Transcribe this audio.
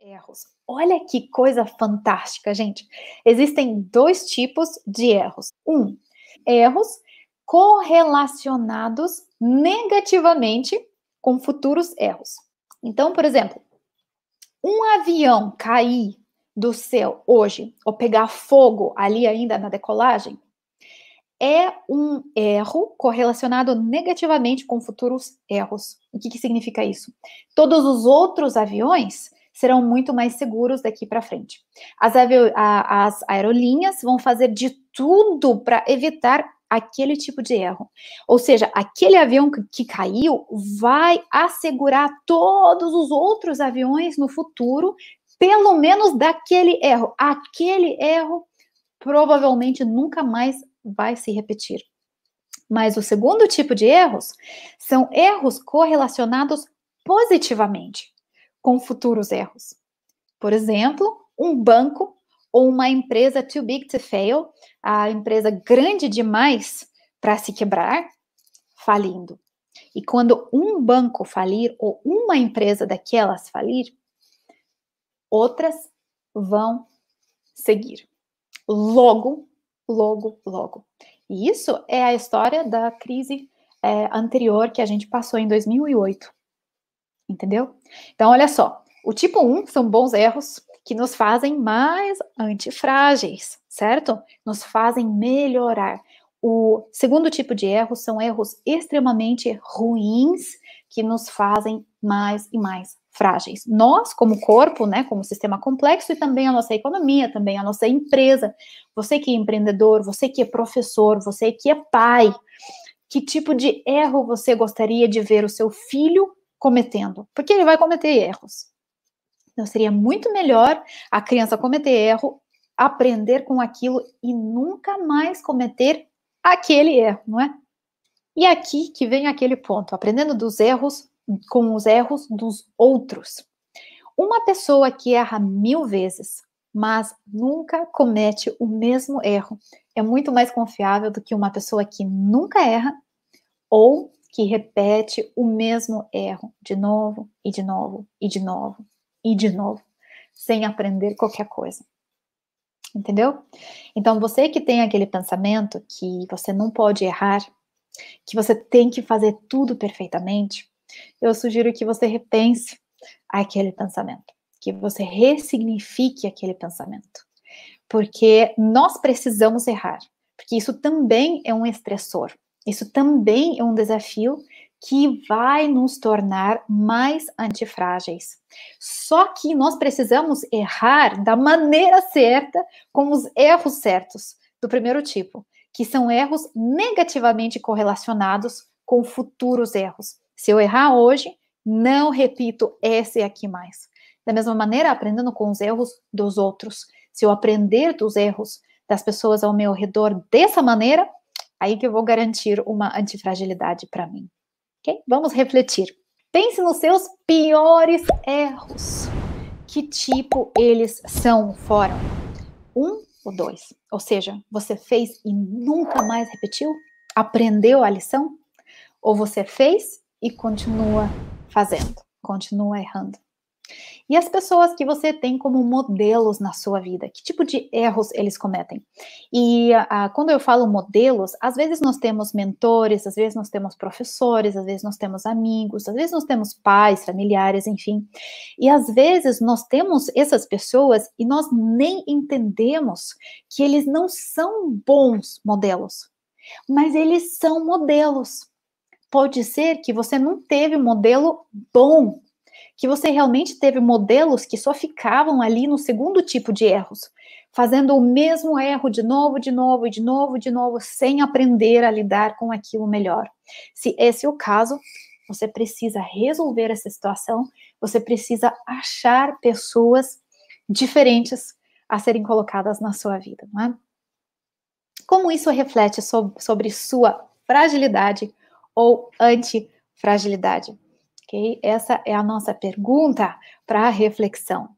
Erros. Olha que coisa fantástica, gente. Existem dois tipos de erros. Um, erros correlacionados negativamente com futuros erros. Então, por exemplo, um avião cair do céu hoje ou pegar fogo ali ainda na decolagem é um erro correlacionado negativamente com futuros erros. O que, que significa isso? Todos os outros aviões serão muito mais seguros daqui para frente. As, a, as aerolinhas vão fazer de tudo para evitar aquele tipo de erro. Ou seja, aquele avião que, que caiu vai assegurar todos os outros aviões no futuro, pelo menos daquele erro. Aquele erro provavelmente nunca mais vai se repetir. Mas o segundo tipo de erros são erros correlacionados positivamente com futuros erros. Por exemplo, um banco ou uma empresa too big to fail, a empresa grande demais para se quebrar, falindo. E quando um banco falir ou uma empresa daquelas falir, outras vão seguir. Logo, logo, logo. E isso é a história da crise é, anterior que a gente passou em 2008. Entendeu? Então, olha só. O tipo 1 são bons erros que nos fazem mais antifrágeis, certo? Nos fazem melhorar. O segundo tipo de erros são erros extremamente ruins que nos fazem mais e mais frágeis. Nós, como corpo, né, como sistema complexo, e também a nossa economia, também a nossa empresa, você que é empreendedor, você que é professor, você que é pai, que tipo de erro você gostaria de ver o seu filho cometendo, porque ele vai cometer erros. Então, seria muito melhor a criança cometer erro, aprender com aquilo e nunca mais cometer aquele erro, não é? E aqui que vem aquele ponto, aprendendo dos erros com os erros dos outros. Uma pessoa que erra mil vezes, mas nunca comete o mesmo erro, é muito mais confiável do que uma pessoa que nunca erra ou que repete o mesmo erro de novo e de novo e de novo e de novo, sem aprender qualquer coisa. Entendeu? Então, você que tem aquele pensamento que você não pode errar, que você tem que fazer tudo perfeitamente, eu sugiro que você repense aquele pensamento, que você ressignifique aquele pensamento. Porque nós precisamos errar, porque isso também é um estressor. Isso também é um desafio que vai nos tornar mais antifrágeis. Só que nós precisamos errar da maneira certa, com os erros certos do primeiro tipo, que são erros negativamente correlacionados com futuros erros. Se eu errar hoje, não repito esse aqui mais. Da mesma maneira, aprendendo com os erros dos outros. Se eu aprender dos erros das pessoas ao meu redor dessa maneira, Aí que eu vou garantir uma antifragilidade para mim. Ok? Vamos refletir. Pense nos seus piores erros. Que tipo eles são? Foram um ou dois? Ou seja, você fez e nunca mais repetiu? Aprendeu a lição? Ou você fez e continua fazendo, continua errando? E as pessoas que você tem como modelos na sua vida, que tipo de erros eles cometem? E uh, quando eu falo modelos, às vezes nós temos mentores, às vezes nós temos professores, às vezes nós temos amigos, às vezes nós temos pais, familiares, enfim. E às vezes nós temos essas pessoas e nós nem entendemos que eles não são bons modelos, mas eles são modelos. Pode ser que você não teve um modelo bom que você realmente teve modelos que só ficavam ali no segundo tipo de erros, fazendo o mesmo erro de novo, de novo, de novo, de novo, sem aprender a lidar com aquilo melhor. Se esse é o caso, você precisa resolver essa situação, você precisa achar pessoas diferentes a serem colocadas na sua vida, não é? Como isso reflete sobre sua fragilidade ou antifragilidade? Ok? Essa é a nossa pergunta para reflexão.